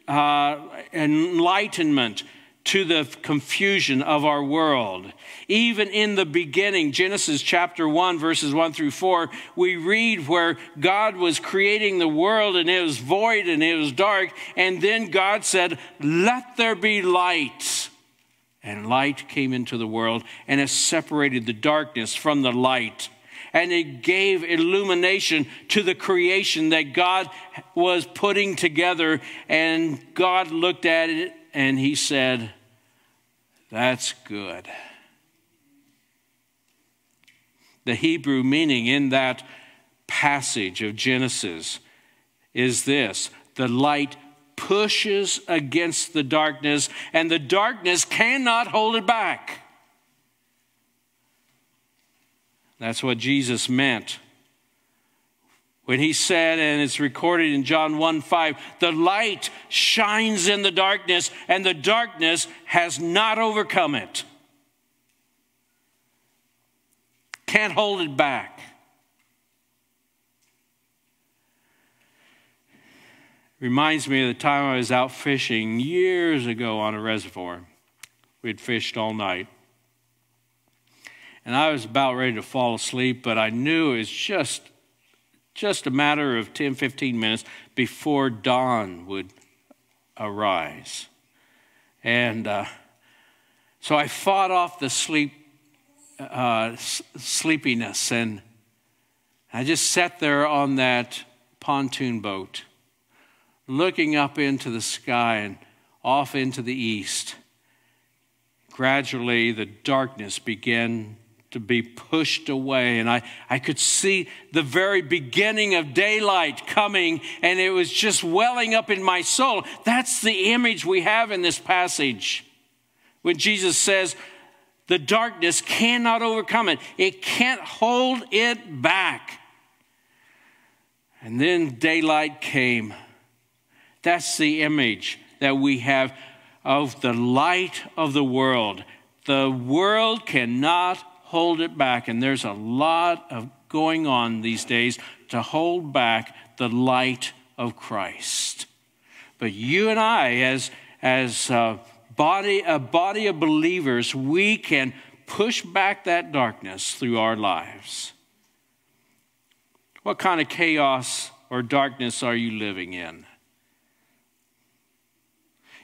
uh, enlightenment to the confusion of our world. Even in the beginning, Genesis chapter 1, verses 1 through 4, we read where God was creating the world and it was void and it was dark. And then God said, Let there be light. And light came into the world and it separated the darkness from the light. And it gave illumination to the creation that God was putting together. And God looked at it and he said, That's good. The Hebrew meaning in that passage of Genesis is this the light pushes against the darkness, and the darkness cannot hold it back. That's what Jesus meant. When he said, and it's recorded in John 1 5, the light shines in the darkness, and the darkness has not overcome it. Can't hold it back. Reminds me of the time I was out fishing years ago on a reservoir. We had fished all night. And I was about ready to fall asleep, but I knew it was just, just a matter of 10, 15 minutes before dawn would arise. And uh, so I fought off the sleep, uh, sleepiness, and I just sat there on that pontoon boat looking up into the sky and off into the east. Gradually, the darkness began to be pushed away, and I, I could see the very beginning of daylight coming, and it was just welling up in my soul. That's the image we have in this passage. When Jesus says, the darkness cannot overcome it, it can't hold it back. And then daylight came that's the image that we have of the light of the world. The world cannot hold it back, and there's a lot of going on these days to hold back the light of Christ. But you and I, as, as a body, a body of believers, we can push back that darkness through our lives. What kind of chaos or darkness are you living in?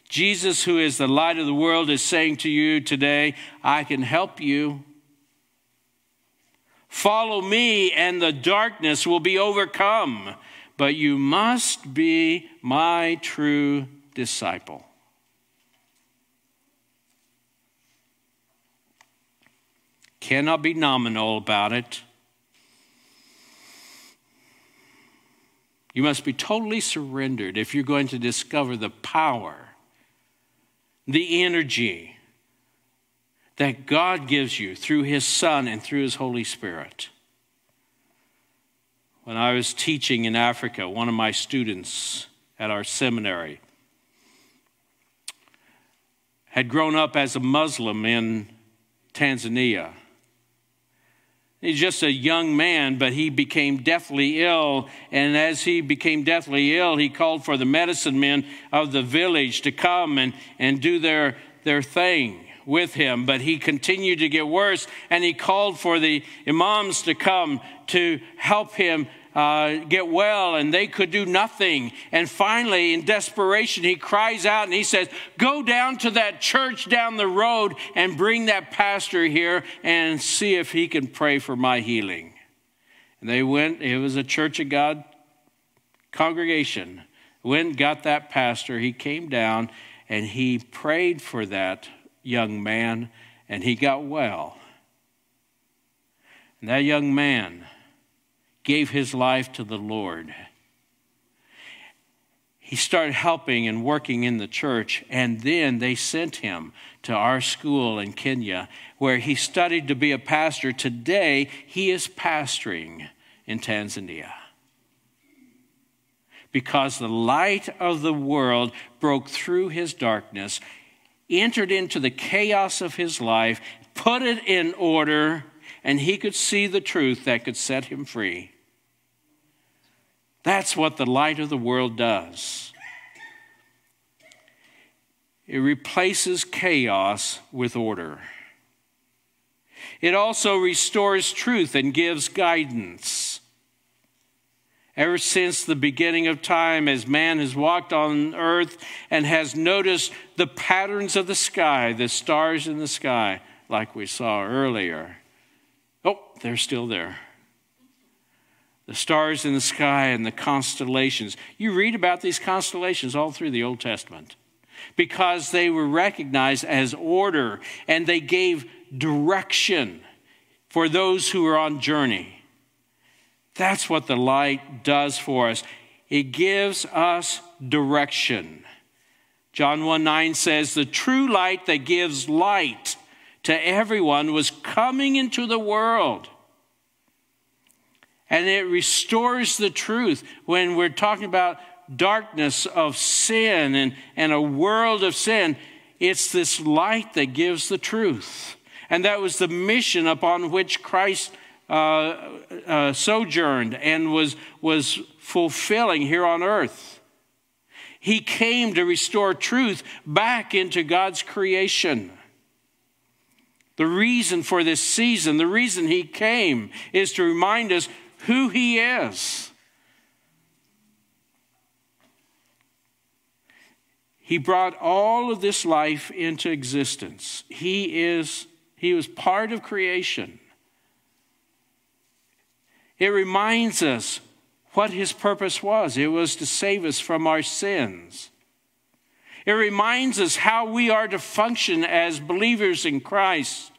Jesus, who is the light of the world, is saying to you today, I can help you. Follow me, and the darkness will be overcome. but you must be my true disciple. Cannot be nominal about it. You must be totally surrendered if you're going to discover the power, the energy that God gives you through His Son and through His Holy Spirit. When I was teaching in Africa, one of my students at our seminary had grown up as a Muslim in Tanzania. He's just a young man, but he became deathly ill. And as he became deathly ill, he called for the medicine men of the village to come and, and do their, their thing with him. But he continued to get worse, and he called for the imams to come to help him uh, get well, and they could do nothing. And finally, in desperation, he cries out and he says, Go down to that church down the road and bring that pastor here and see if he can pray for my healing. And they went, it was a Church of God congregation. Went, got that pastor. He came down and he prayed for that young man, and he got well. And that young man, gave his life to the Lord. He started helping and working in the church, and then they sent him to our school in Kenya, where he studied to be a pastor. Today, he is pastoring in Tanzania. Because the light of the world broke through his darkness, entered into the chaos of his life, put it in order, and he could see the truth that could set him free. That's what the light of the world does. It replaces chaos with order. It also restores truth and gives guidance. Ever since the beginning of time, as man has walked on earth and has noticed the patterns of the sky, the stars in the sky, like we saw earlier. Oh, they're still there the stars in the sky and the constellations. You read about these constellations all through the Old Testament because they were recognized as order and they gave direction for those who are on journey. That's what the light does for us. It gives us direction. John 1 9 says, The true light that gives light to everyone was coming into the world and it restores the truth when we're talking about darkness of sin and, and a world of sin. It's this light that gives the truth. And that was the mission upon which Christ uh, uh, sojourned and was, was fulfilling here on earth. He came to restore truth back into God's creation. The reason for this season, the reason he came, is to remind us who He is. He brought all of this life into existence. He is he was part of creation. It reminds us what his purpose was. It was to save us from our sins. It reminds us how we are to function as believers in Christ.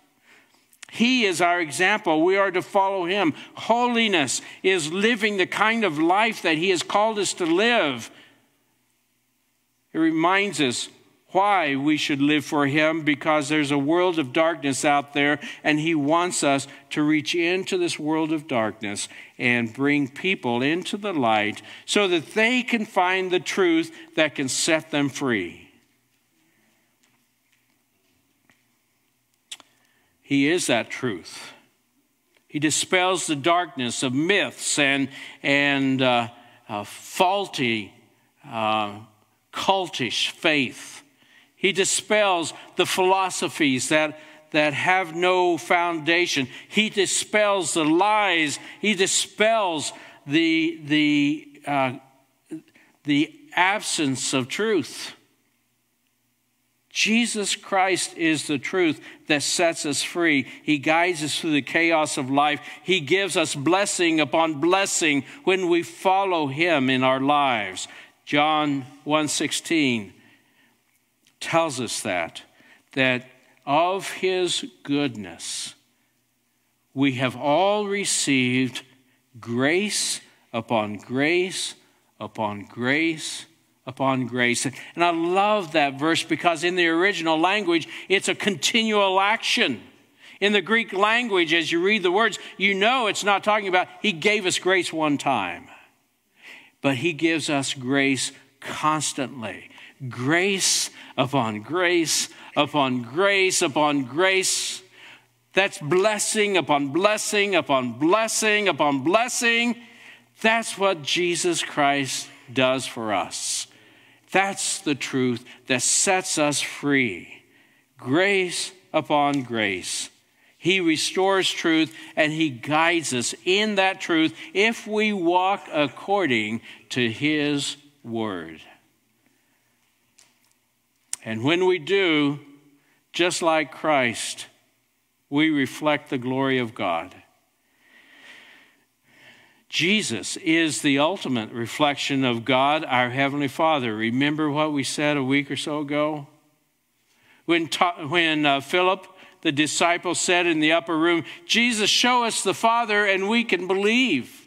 He is our example. We are to follow him. Holiness is living the kind of life that he has called us to live. It reminds us why we should live for him because there's a world of darkness out there, and he wants us to reach into this world of darkness and bring people into the light so that they can find the truth that can set them free. He is that truth. He dispels the darkness of myths and, and uh, uh, faulty, uh, cultish faith. He dispels the philosophies that, that have no foundation. He dispels the lies. He dispels the, the, uh, the absence of truth. Jesus Christ is the truth that sets us free. He guides us through the chaos of life. He gives us blessing upon blessing when we follow him in our lives. John 1:16 tells us that that of his goodness we have all received grace upon grace upon grace upon grace. And I love that verse because in the original language, it's a continual action. In the Greek language, as you read the words, you know it's not talking about He gave us grace one time, but He gives us grace constantly. Grace upon grace upon grace upon grace. That's blessing upon blessing upon blessing upon blessing. That's what Jesus Christ does for us. That's the truth that sets us free. Grace upon grace. He restores truth and He guides us in that truth if we walk according to His word. And when we do, just like Christ, we reflect the glory of God. Jesus is the ultimate reflection of God, our Heavenly Father. Remember what we said a week or so ago? When, ta- when uh, Philip, the disciple, said in the upper room, Jesus, show us the Father and we can believe.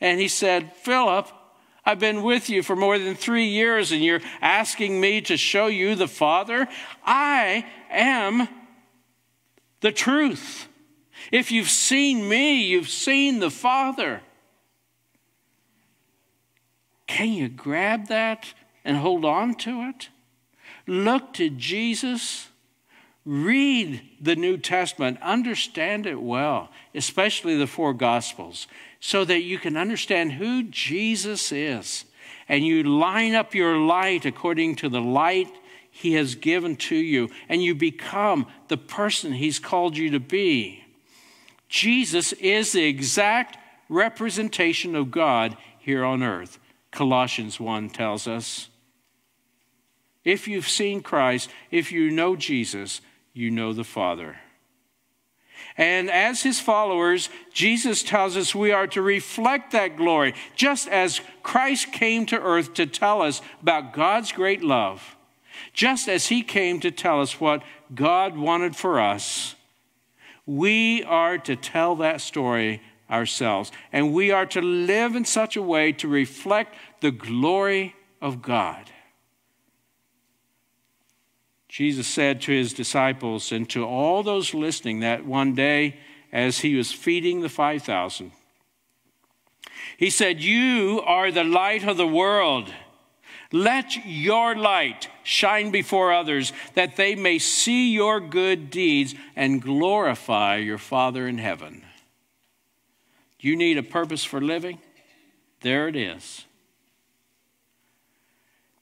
And he said, Philip, I've been with you for more than three years and you're asking me to show you the Father? I am the truth. If you've seen me, you've seen the Father. Can you grab that and hold on to it? Look to Jesus. Read the New Testament. Understand it well, especially the four Gospels, so that you can understand who Jesus is. And you line up your light according to the light He has given to you, and you become the person He's called you to be. Jesus is the exact representation of God here on earth. Colossians 1 tells us. If you've seen Christ, if you know Jesus, you know the Father. And as his followers, Jesus tells us we are to reflect that glory, just as Christ came to earth to tell us about God's great love, just as he came to tell us what God wanted for us. We are to tell that story ourselves. And we are to live in such a way to reflect the glory of God. Jesus said to his disciples and to all those listening that one day as he was feeding the 5,000, he said, You are the light of the world. Let your light shine before others that they may see your good deeds and glorify your Father in heaven. You need a purpose for living? There it is.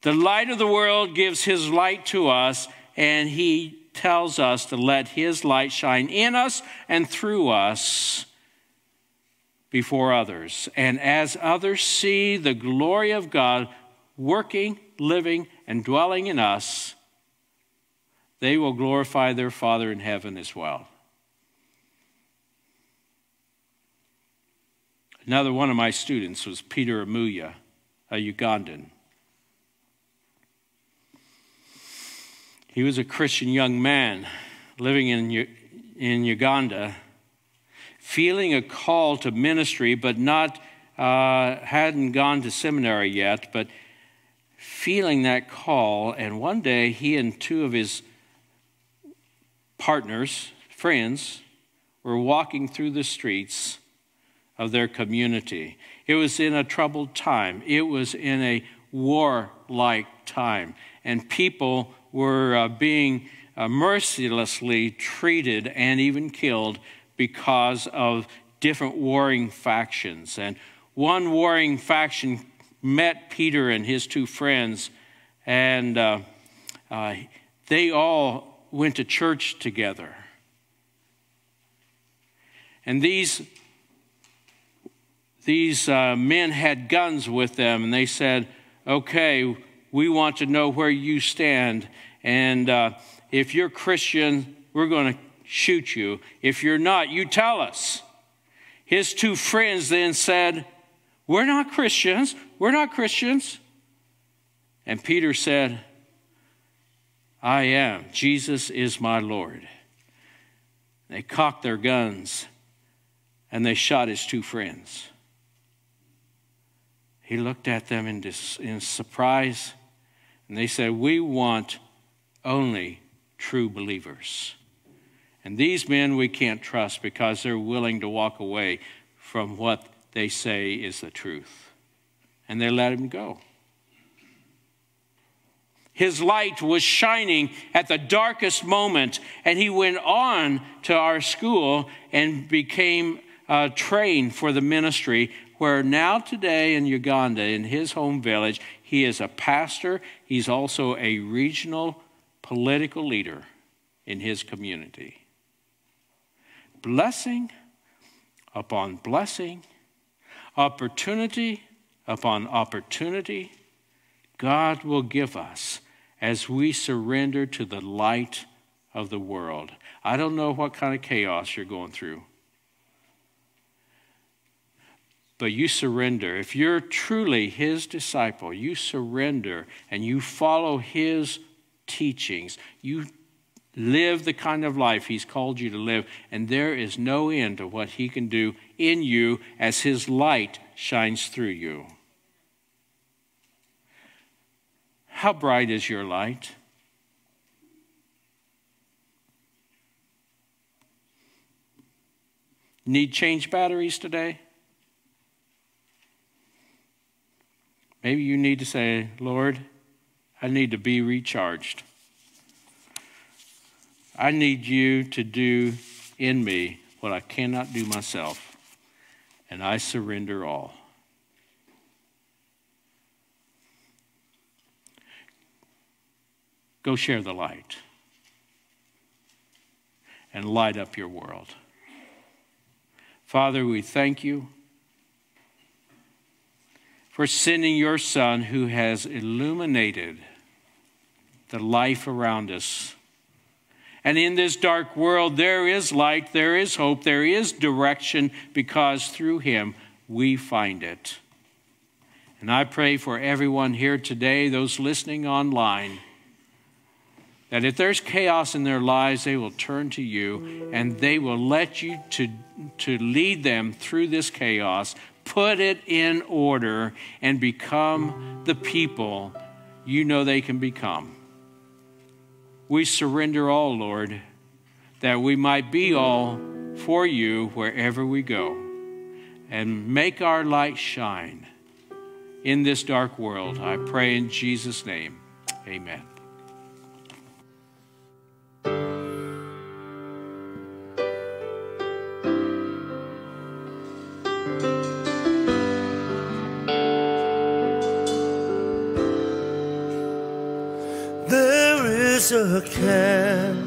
The light of the world gives his light to us, and he tells us to let his light shine in us and through us before others. And as others see the glory of God working, living, and dwelling in us, they will glorify their Father in heaven as well. Another one of my students was Peter Amuya, a Ugandan. He was a Christian young man living in, in Uganda, feeling a call to ministry, but not uh, hadn't gone to seminary yet, but feeling that call. And one day, he and two of his partners, friends, were walking through the streets of their community. It was in a troubled time, it was in a war-like time, and people were uh, being uh, mercilessly treated and even killed because of different warring factions. And one warring faction met Peter and his two friends, and uh, uh they all went to church together. And these these uh, men had guns with them, and they said, Okay, we want to know where you stand. And uh, if you're Christian, we're going to shoot you. If you're not, you tell us. His two friends then said, We're not Christians. We're not Christians. And Peter said, I am. Jesus is my Lord. They cocked their guns and they shot his two friends. He looked at them in, dis- in surprise and they said, We want only true believers. And these men we can't trust because they're willing to walk away from what they say is the truth. And they let him go. His light was shining at the darkest moment, and he went on to our school and became uh, trained for the ministry. Where now, today in Uganda, in his home village, he is a pastor. He's also a regional political leader in his community. Blessing upon blessing, opportunity upon opportunity, God will give us as we surrender to the light of the world. I don't know what kind of chaos you're going through. But you surrender. If you're truly his disciple, you surrender and you follow his teachings. You live the kind of life he's called you to live, and there is no end to what he can do in you as his light shines through you. How bright is your light? Need change batteries today? Maybe you need to say, Lord, I need to be recharged. I need you to do in me what I cannot do myself, and I surrender all. Go share the light and light up your world. Father, we thank you for sending your Son who has illuminated the life around us. And in this dark world, there is light, there is hope, there is direction because through him we find it. And I pray for everyone here today, those listening online that if there's chaos in their lives, they will turn to you and they will let you to, to lead them through this chaos, put it in order, and become the people you know they can become. We surrender all, Lord, that we might be all for you wherever we go, and make our light shine in this dark world. I pray in Jesus' name. Amen. Is a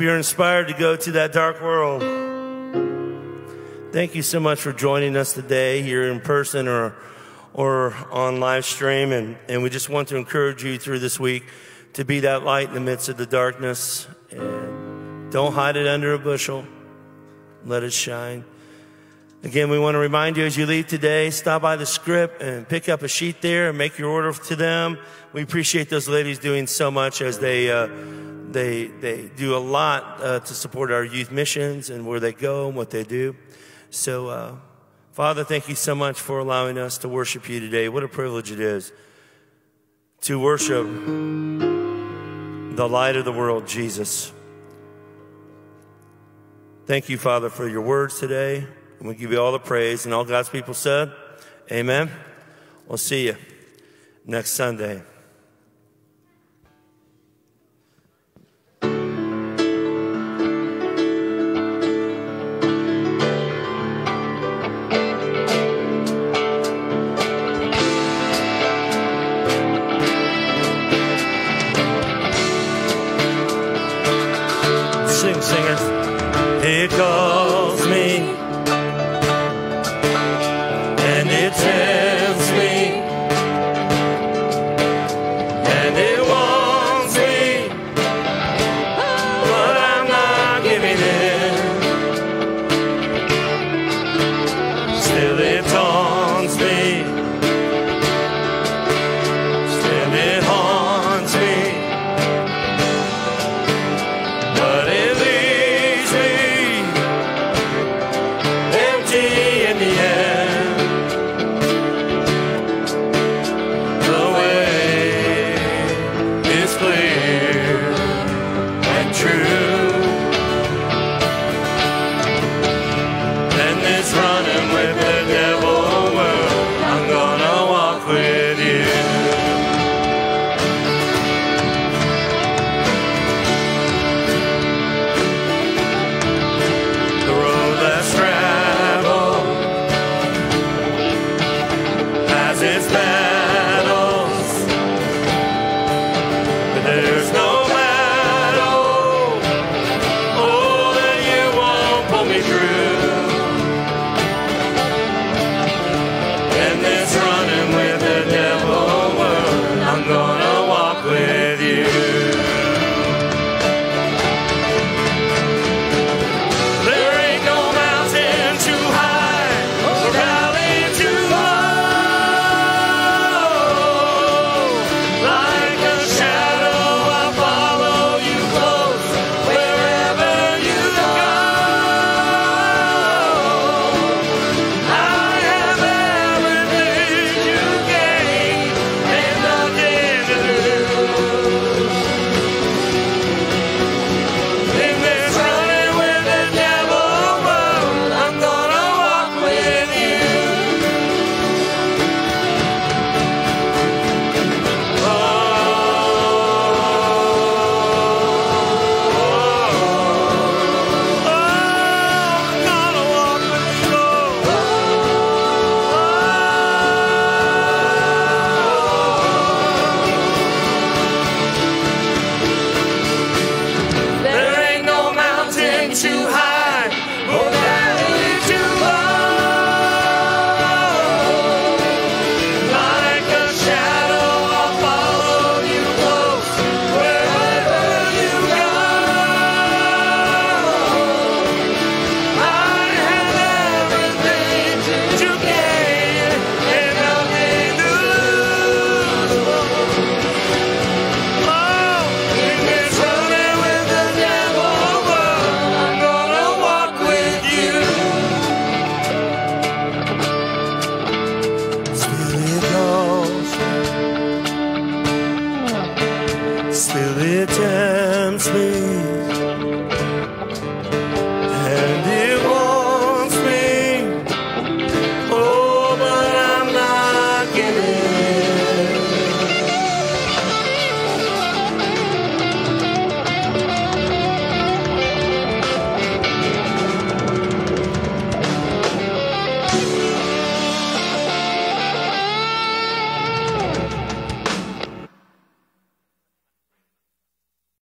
hope you're inspired to go to that dark world. Thank you so much for joining us today here in person or, or on live stream. And, and we just want to encourage you through this week to be that light in the midst of the darkness. And don't hide it under a bushel. Let it shine. Again, we want to remind you as you leave today, stop by the scrip and pick up a sheet there and make your order to them. We appreciate those ladies doing so much as they, uh, they, they do a lot uh, to support our youth missions and where they go and what they do. So, uh, Father, thank you so much for allowing us to worship you today. What a privilege it is to worship the light of the world, Jesus. Thank you, Father, for your words today. And we give you all the praise. And all God's people said, Amen. We'll see you next Sunday. Sing, singers. It calls